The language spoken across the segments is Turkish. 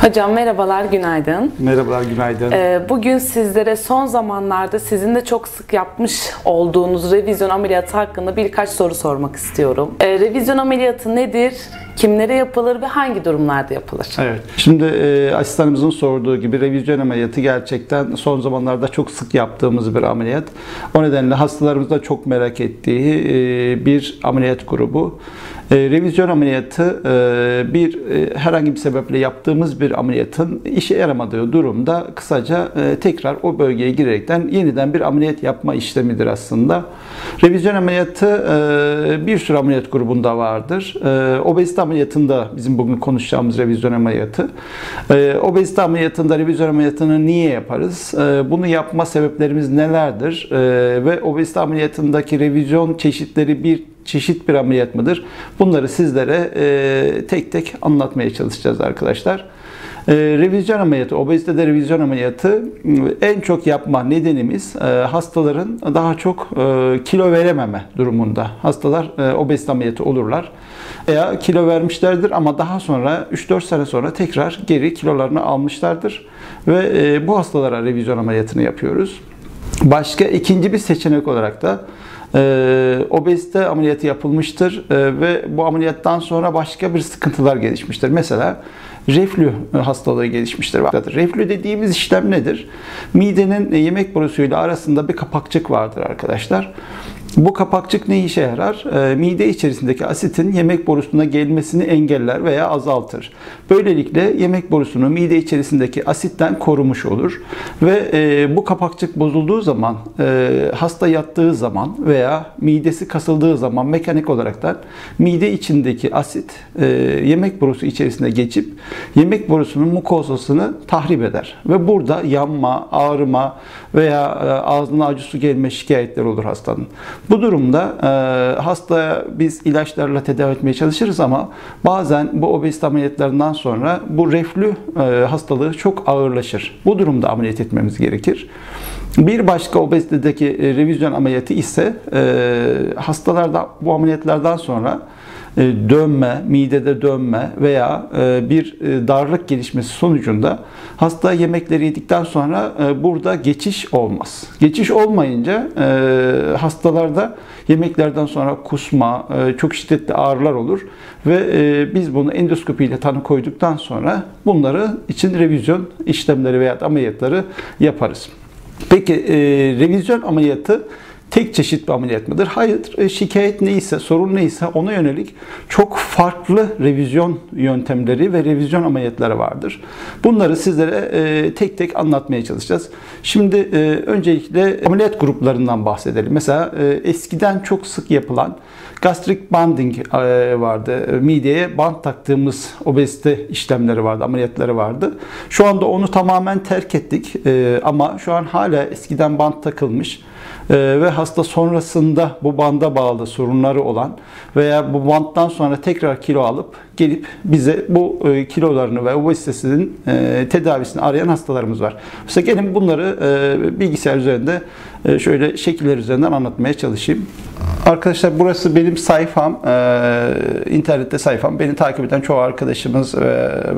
Hocam merhabalar, günaydın. Merhabalar, günaydın. Ee, Bugün sizlere son zamanlarda sizin de çok sık yapmış olduğunuz revizyon ameliyatı hakkında birkaç soru sormak istiyorum. Ee, Revizyon ameliyatı nedir? Kimlere yapılır ve hangi durumlarda yapılır? Evet. Şimdi e, asistanımızın sorduğu gibi revizyon ameliyatı gerçekten son zamanlarda çok sık yaptığımız bir ameliyat. O nedenle hastalarımız da çok merak ettiği e, bir ameliyat grubu. E, revizyon ameliyatı e, bir e, herhangi bir sebeple yaptığımız bir ameliyatın işe yaramadığı durumda kısaca e, tekrar o bölgeye girerekten yeniden bir ameliyat yapma işlemidir aslında. Revizyon ameliyatı bir sürü ameliyat grubunda vardır. E, obezite ameliyatında bizim bugün konuşacağımız revizyon ameliyatı. E, obezite ameliyatında revizyon ameliyatını niye yaparız? Bunu yapma sebeplerimiz nelerdir? Ve obezite ameliyatındaki revizyon çeşitleri bir çeşit bir ameliyat mıdır? Bunları sizlere e, tek tek anlatmaya çalışacağız arkadaşlar. E, revizyon ameliyatı, obezitede revizyon ameliyatı en çok yapma nedenimiz e, hastaların daha çok e, kilo verememe durumunda. Hastalar e, obezite ameliyatı olurlar. Veya kilo vermişlerdir ama daha sonra 3-4 sene sonra tekrar geri kilolarını almışlardır. Ve e, bu hastalara revizyon ameliyatını yapıyoruz. Başka ikinci bir seçenek olarak da e, obezite ameliyatı yapılmıştır e, ve bu ameliyattan sonra başka bir sıkıntılar gelişmiştir. Mesela reflü hastalığı gelişmiştir. Reflü dediğimiz işlem nedir? Midenin yemek borusuyla arasında bir kapakçık vardır arkadaşlar. Bu kapakçık ne işe yarar? E, mide içerisindeki asitin yemek borusuna gelmesini engeller veya azaltır. Böylelikle yemek borusunu mide içerisindeki asitten korumuş olur. Ve e, bu kapakçık bozulduğu zaman, e, hasta yattığı zaman veya midesi kasıldığı zaman mekanik olaraktan mide içindeki asit e, yemek borusu içerisine geçip yemek borusunun mukozasını tahrip eder. Ve burada yanma, ağrıma veya e, ağzına acı su gelme şikayetleri olur hastanın. Bu durumda e, hastaya biz ilaçlarla tedavi etmeye çalışırız ama bazen bu obezite ameliyatlarından sonra bu reflü e, hastalığı çok ağırlaşır. Bu durumda ameliyat etmemiz gerekir. Bir başka obezitedeki e, revizyon ameliyatı ise e, hastalarda bu ameliyatlardan sonra dönme, midede dönme veya e, bir e, darlık gelişmesi sonucunda hasta yemekleri yedikten sonra burada geçiş olmaz. Geçiş olmayınca hastalarda yemeklerden sonra kusma, çok şiddetli ağrılar olur ve biz bunu endoskopiyle tanı koyduktan sonra bunları için revizyon işlemleri veya ameliyatları yaparız. Peki revizyon ameliyatı tek çeşit bir ameliyat mıdır? Hayır. E, şikayet neyse, sorun neyse ona yönelik çok farklı revizyon yöntemleri ve revizyon ameliyatları vardır. Bunları sizlere e, tek tek anlatmaya çalışacağız. Şimdi e, öncelikle ameliyat gruplarından bahsedelim. Mesela eskiden çok sık yapılan gastric banding vardı. Mideye bant taktığımız obezite işlemleri vardı, ameliyatları vardı. Şu anda onu tamamen terk ettik. Ama şu an hala eskiden bant takılmış ve hasta sonrasında bu banda bağlı sorunları olan veya bu banttan sonra tekrar kilo alıp gelip bize bu e, kilolarını ve obezitesinin e, tedavisini arayan hastalarımız var. Mesela gelin bunları e, bilgisayar üzerinde şöyle şekiller üzerinden anlatmaya çalışayım. Arkadaşlar burası benim sayfam, internette sayfam. Beni takip eden çoğu arkadaşımız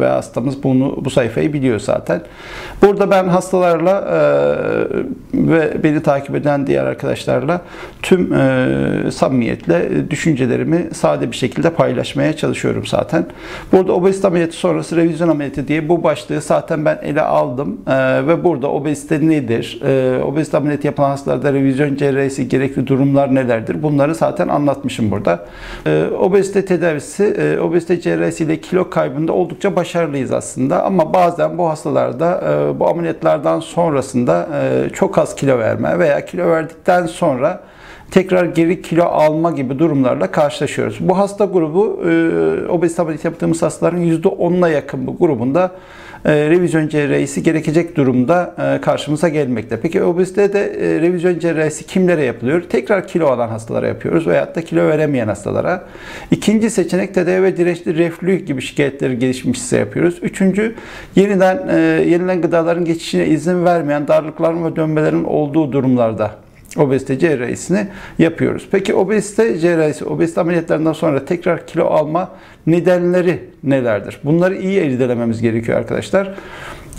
ve hastamız bunu bu sayfayı biliyor zaten. Burada ben hastalarla ve beni takip eden diğer arkadaşlarla tüm samimiyetle düşüncelerimi sade bir şekilde paylaşmaya çalışıyorum zaten zaten. Burada obezite ameliyatı sonrası revizyon ameliyatı diye bu başlığı zaten ben ele aldım. Ee, ve burada obezite nedir? Ee, obezite ameliyatı yapan hastalarda revizyon cerrahisi gerekli durumlar nelerdir? Bunları zaten anlatmışım burada. Ee, obezite tedavisi, e, obezite cerrahisiyle kilo kaybında oldukça başarılıyız aslında. Ama bazen bu hastalarda e, bu ameliyatlardan sonrasında e, çok az kilo verme veya kilo verdikten sonra tekrar geri kilo alma gibi durumlarla karşılaşıyoruz. Bu hasta grubu e, obezite yaptığımız hastaların %10'una yakın bu grubunda e, revizyon cerrahisi gerekecek durumda e, karşımıza gelmekte. Peki obezite de e, revizyon cerrahisi kimlere yapılıyor? Tekrar kilo alan hastalara yapıyoruz veyahut da kilo veremeyen hastalara. İkinci seçenek tedavi ve dirençli reflü gibi şikayetleri gelişmişse yapıyoruz. Üçüncü yeniden yenilen gıdaların geçişine izin vermeyen darlıkların ve dönmelerin olduğu durumlarda obezite cerrahisini yapıyoruz. Peki obezite cerrahisi, obezite ameliyatlarından sonra tekrar kilo alma nedenleri nelerdir? Bunları iyi irdelememiz gerekiyor arkadaşlar.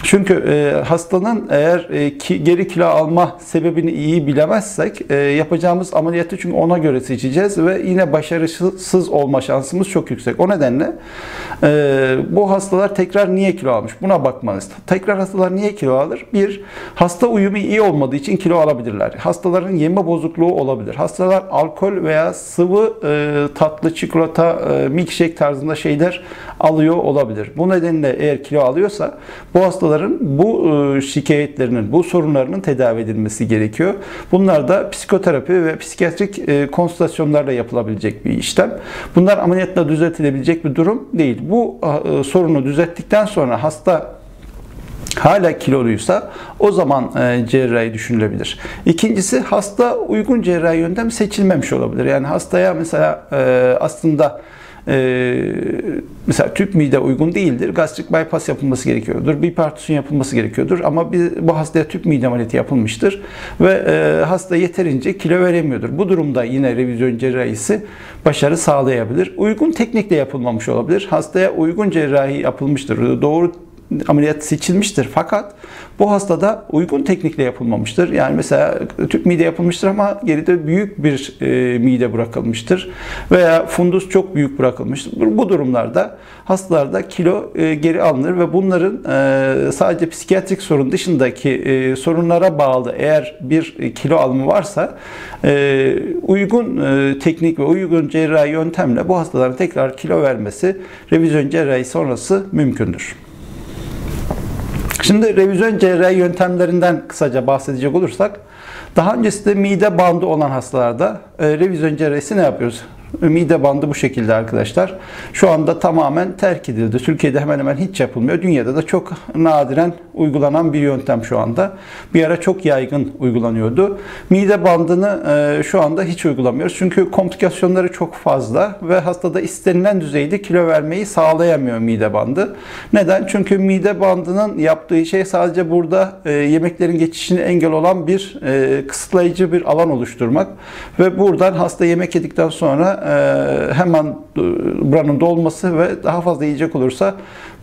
Çünkü e, hastanın eğer e, ki, geri kilo alma sebebini iyi bilemezsek e, yapacağımız ameliyatı çünkü ona göre seçeceğiz ve yine başarısız olma şansımız çok yüksek. O nedenle e, bu hastalar tekrar niye kilo almış? Buna bakmalıyız. Tekrar hastalar niye kilo alır? Bir, hasta uyumu iyi olmadığı için kilo alabilirler. Hastaların yeme bozukluğu olabilir. Hastalar alkol veya sıvı e, tatlı çikolata, e, milkshake tarzında şeyler alıyor olabilir. Bu nedenle eğer kilo alıyorsa bu hastalar hastaların bu e, şikayetlerinin, bu sorunlarının tedavi edilmesi gerekiyor. Bunlar da psikoterapi ve psikiyatrik e, konsültasyonlarla yapılabilecek bir işlem. Bunlar ameliyatla düzeltilebilecek bir durum değil. Bu e, sorunu düzelttikten sonra hasta hala kiloluysa o zaman cerrahi düşünülebilir. İkincisi hasta uygun cerrahi yöntem seçilmemiş olabilir. Yani hastaya mesela aslında e, mesela tüp mide uygun değildir. Gastrik bypass yapılması gerekiyordur. Bir partisyon yapılması gerekiyordur. Ama bir, bu hastaya tüp mide ameliyatı yapılmıştır. Ve e, hasta yeterince kilo veremiyordur. Bu durumda yine revizyon cerrahisi başarı sağlayabilir. Uygun teknikle yapılmamış olabilir. Hastaya uygun cerrahi yapılmıştır. Doğru ameliyat seçilmiştir. Fakat bu hastada uygun teknikle yapılmamıştır. Yani mesela tüp mide yapılmıştır ama geride büyük bir e, mide bırakılmıştır. Veya fundus çok büyük bırakılmıştır. Bu durumlarda hastalarda kilo e, geri alınır ve bunların e, sadece psikiyatrik sorun dışındaki e, sorunlara bağlı eğer bir e, kilo alımı varsa e, uygun e, teknik ve uygun cerrahi yöntemle bu hastaların tekrar kilo vermesi revizyon cerrahi sonrası mümkündür. Şimdi revizyon cerrahi yöntemlerinden kısaca bahsedecek olursak, daha öncesinde mide bandı olan hastalarda e, revizyon cerrahisi ne yapıyoruz? Mide bandı bu şekilde arkadaşlar. Şu anda tamamen terk edildi. Türkiye'de hemen hemen hiç yapılmıyor. Dünyada da çok nadiren uygulanan bir yöntem şu anda. Bir ara çok yaygın uygulanıyordu. Mide bandını e, şu anda hiç uygulamıyoruz. Çünkü komplikasyonları çok fazla ve hastada istenilen düzeyde kilo vermeyi sağlayamıyor mide bandı. Neden? Çünkü mide bandının yaptığı şey sadece burada e, yemeklerin geçişini engel olan bir e, kısıtlayıcı bir alan oluşturmak ve buradan hasta yemek yedikten sonra hemen e, buranın dolması ve daha fazla yiyecek olursa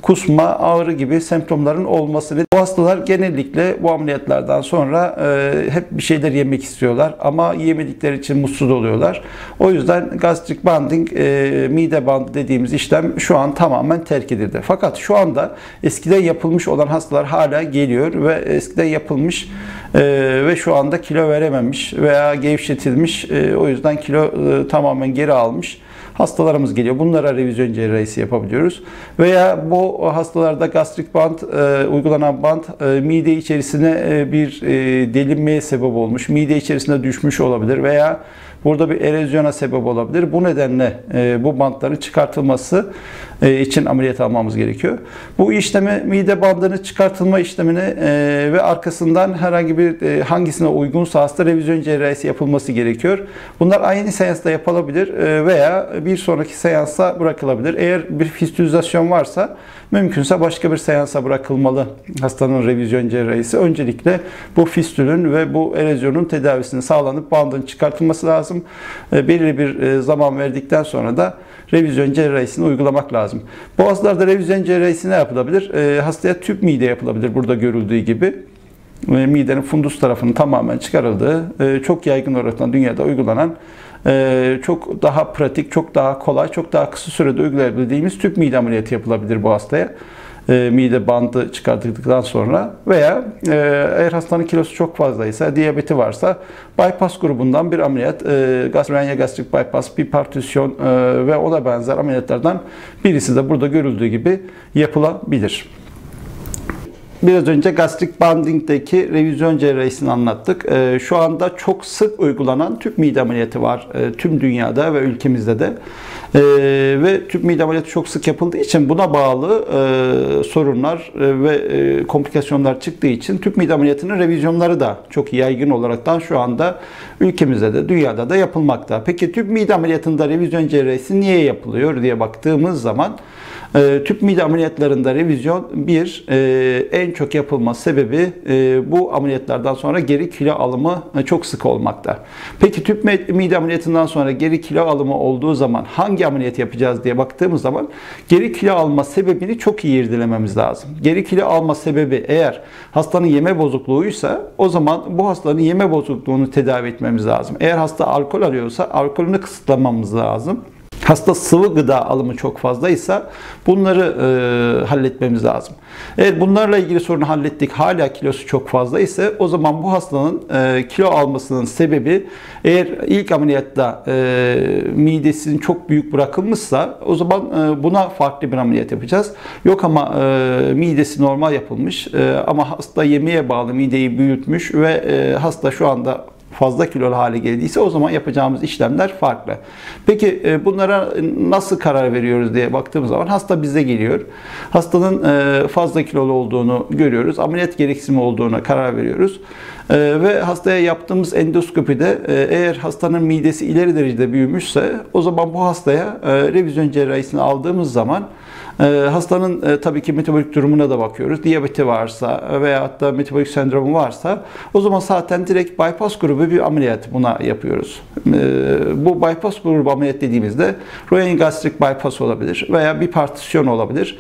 kusma, ağrı gibi semptomların olması ve bu hastalar genellikle bu ameliyatlardan sonra e, hep bir şeyler yemek istiyorlar ama yemedikleri için mutsuz oluyorlar. O yüzden gastrik banding, e, mide bandı dediğimiz işlem şu an tamamen terk edildi. Fakat şu anda eskiden yapılmış olan hastalar hala geliyor ve eskiden yapılmış e, ve şu anda kilo verememiş veya gevşetilmiş e, o yüzden kilo e, tamamen geri almış hastalarımız geliyor. Bunlara revizyon cerrahisi yapabiliyoruz. Veya bu hastalarda gastrik bant, e, uygulanan bant e, mide içerisine e, bir e, delinmeye sebep olmuş. Mide içerisinde düşmüş olabilir veya Burada bir erozyona sebep olabilir. Bu nedenle e, bu bantların çıkartılması e, için ameliyat almamız gerekiyor. Bu işlemi mide bandının çıkartılma işlemini e, ve arkasından herhangi bir e, hangisine uygunsa hasta revizyon cerrahisi yapılması gerekiyor. Bunlar aynı seansta yapılabilir e, veya bir sonraki seansa bırakılabilir. Eğer bir fistülizasyon varsa mümkünse başka bir seansa bırakılmalı hastanın revizyon cerrahisi. Öncelikle bu fistülün ve bu erozyonun tedavisini sağlanıp bandın çıkartılması lazım. E, belirli bir e, zaman verdikten sonra da revizyon cerrahisini uygulamak lazım. Bu hastalarda revizyon cerrahisi ne yapılabilir? E, hastaya tüp mide yapılabilir burada görüldüğü gibi. E, midenin fundus tarafının tamamen çıkarıldığı, e, çok yaygın olarak dünyada uygulanan çok daha pratik, çok daha kolay, çok daha kısa sürede uygulayabildiğimiz tüp mide ameliyatı yapılabilir bu hastaya e, mide bandı çıkartıldıktan sonra veya e, eğer hastanın kilosu çok fazlaysa, diyabeti varsa bypass grubundan bir ameliyat, e, gastrorenya gastrik bypass, bir partisyon e, ve ona benzer ameliyatlardan birisi de burada görüldüğü gibi yapılabilir. Biraz önce gastrik banding'deki revizyon cerrahisini anlattık. Ee, şu anda çok sık uygulanan tüp mide ameliyatı var e, tüm dünyada ve ülkemizde de. Ee, ve tüp mide ameliyatı çok sık yapıldığı için buna bağlı e, sorunlar e, ve komplikasyonlar çıktığı için tüp mide ameliyatının revizyonları da çok yaygın olaraktan şu anda ülkemizde de dünyada da yapılmakta. Peki tüp mide ameliyatında revizyon cerrahisi niye yapılıyor diye baktığımız zaman E, tüp mide ameliyatlarında revizyon bir e, en çok yapılma sebebi e, bu ameliyatlardan sonra geri kilo alımı e, çok sık olmakta. Peki tüp mide ameliyatından sonra geri kilo alımı olduğu zaman hangi ameliyat yapacağız diye baktığımız zaman geri kilo alma sebebini çok iyi irdelememiz lazım. Geri kilo alma sebebi eğer hastanın yeme bozukluğuysa o zaman bu hastanın yeme bozukluğunu tedavi etmemiz lazım. Eğer hasta alkol alıyorsa alkolünü kısıtlamamız lazım. Hasta sıvı gıda alımı çok fazlaysa bunları e, halletmemiz lazım. Eğer bunlarla ilgili sorunu hallettik hala kilosu çok fazla ise o zaman bu hastanın e, kilo almasının sebebi eğer ilk ameliyatta e, midesinin çok büyük bırakılmışsa o zaman e, buna farklı bir ameliyat yapacağız. Yok ama e, midesi normal yapılmış e, ama hasta yemeğe bağlı mideyi büyütmüş ve e, hasta şu anda fazla kilolu hale geldiyse o zaman yapacağımız işlemler farklı. Peki e, bunlara nasıl karar veriyoruz diye baktığımız zaman hasta bize geliyor. Hastanın e, fazla kilolu olduğunu görüyoruz. Ameliyat gereksinimi olduğuna karar veriyoruz. E, ve hastaya yaptığımız endoskopide eğer hastanın midesi ileri derecede büyümüşse o zaman bu hastaya revizyon cerrahisini aldığımız zaman hastanın e, tabii ki metabolik durumuna da bakıyoruz. Diyabeti varsa veya hatta metabolik sendromu varsa o zaman zaten direkt bypass grubu bir ameliyat buna yapıyoruz. Ee, bu bypass grubu ameliyat dediğimizde Royan gastrik bypass olabilir veya bir partisyon olabilir.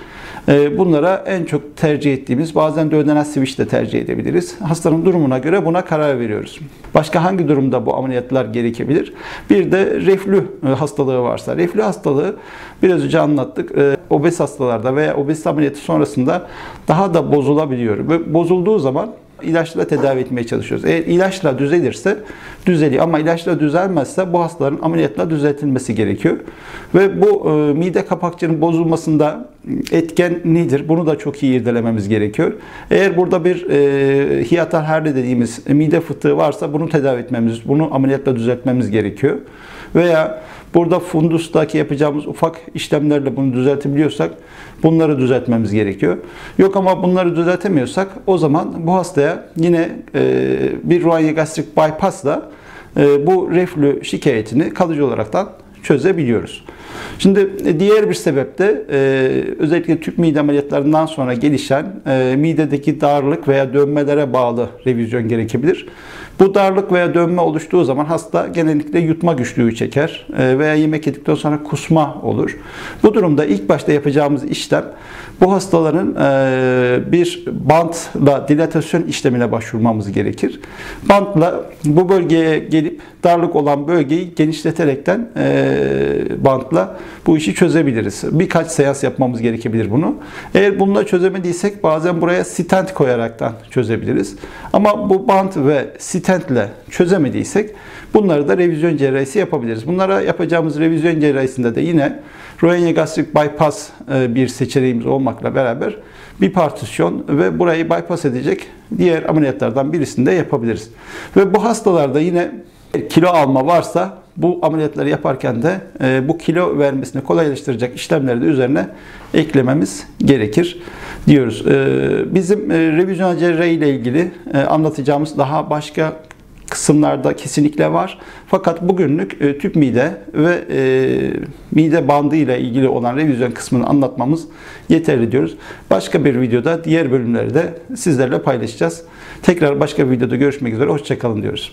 Ee, bunlara en çok tercih ettiğimiz bazen de ödenen switch de tercih edebiliriz. Hastanın durumuna göre buna karar veriyoruz. Başka hangi durumda bu ameliyatlar gerekebilir? Bir de reflü e, hastalığı varsa. Reflü hastalığı biraz önce anlattık. E, obez hastalarda veya obez ameliyatı sonrasında daha da bozulabiliyor. Ve bozulduğu zaman ilaçla tedavi etmeye çalışıyoruz. Eğer ilaçla düzelirse düzeliyor ama ilaçla düzelmezse bu hastaların ameliyatla düzeltilmesi gerekiyor. Ve bu e, mide kapakçının bozulmasında etken nedir? Bunu da çok iyi irdelememiz gerekiyor. Eğer burada bir e, hiatal herde dediğimiz mide fıtığı varsa bunu tedavi etmemiz, bunu ameliyatla düzeltmemiz gerekiyor. Veya burada fundustaki yapacağımız ufak işlemlerle bunu düzeltebiliyorsak bunları düzeltmemiz gerekiyor. Yok ama bunları düzeltemiyorsak o zaman bu hastaya yine e, bir roanya gastrik bypassla e, bu reflü şikayetini kalıcı olaraktan çözebiliyoruz. Şimdi e, diğer bir sebep de e, özellikle tüp mide ameliyatlarından sonra gelişen e, midedeki darlık veya dönmelere bağlı revizyon gerekebilir. Bu darlık veya dönme oluştuğu zaman hasta genellikle yutma güçlüğü çeker veya yemek yedikten sonra kusma olur. Bu durumda ilk başta yapacağımız işlem bu hastaların bir bantla dilatasyon işlemine başvurmamız gerekir. Bantla bu bölgeye gelip darlık olan bölgeyi genişleterekten bantla bu işi çözebiliriz. Birkaç seans yapmamız gerekebilir bunu. Eğer bununla çözemediysek bazen buraya stent koyaraktan çözebiliriz. Ama bu bant ve stentle çözemediysek bunları da revizyon cerrahisi yapabiliriz. Bunlara yapacağımız revizyon cerrahisinde de yine Roenya gastrik bypass e, bir seçeneğimiz olmakla beraber bir partisyon ve burayı bypass edecek diğer ameliyatlardan birisini de yapabiliriz. Ve bu hastalarda yine kilo alma varsa bu ameliyatları yaparken de e, bu kilo vermesini kolaylaştıracak işlemleri de üzerine eklememiz gerekir diyoruz. E, bizim e, revizyon cerrahi ile ilgili e, anlatacağımız daha başka kısımlarda kesinlikle var. Fakat bugünlük e, tüp mide ve mide bandı ile ilgili olan revizyon kısmını anlatmamız yeterli diyoruz. Başka bir videoda diğer bölümleri de sizlerle paylaşacağız. Tekrar başka bir videoda görüşmek üzere. Hoşçakalın diyoruz.